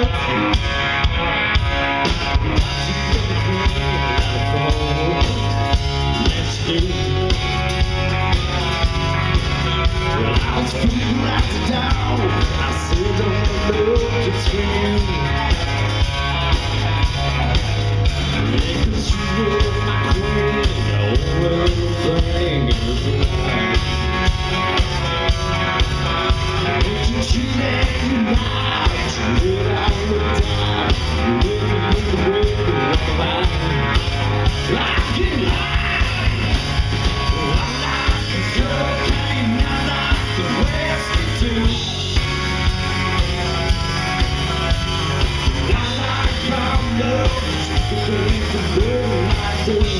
Let's do love, the things to do, I do.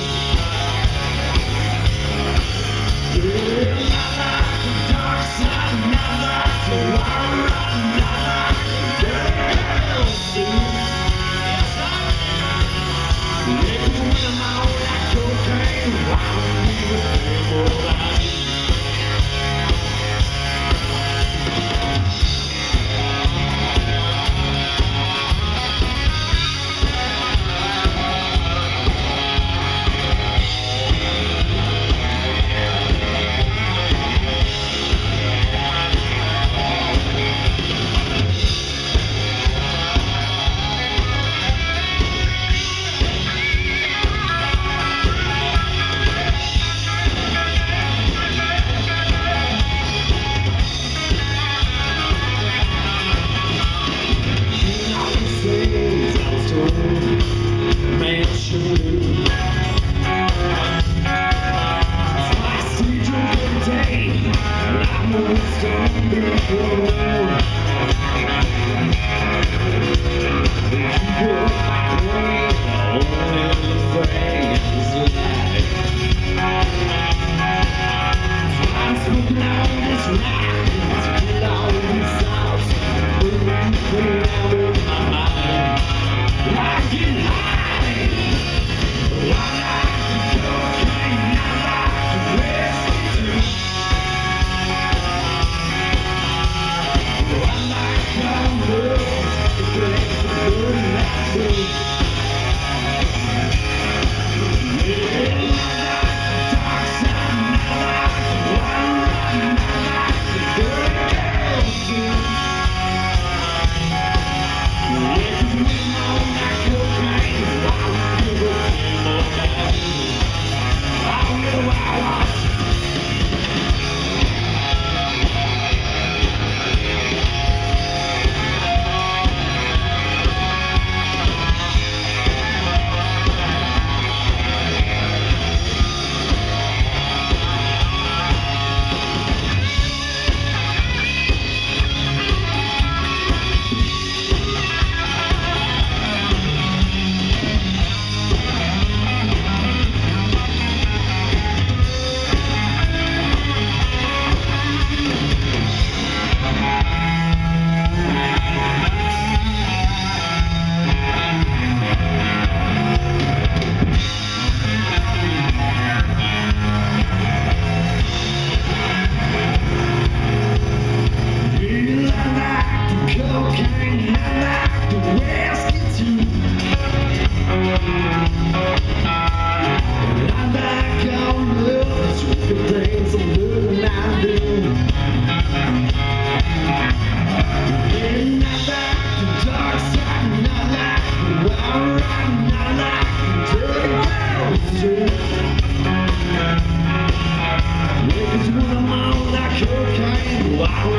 Wow!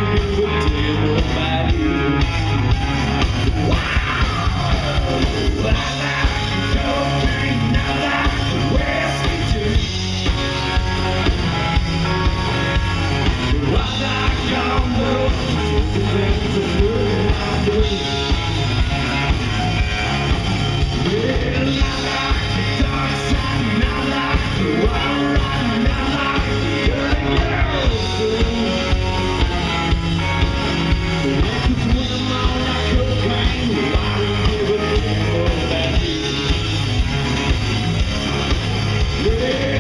Yeah.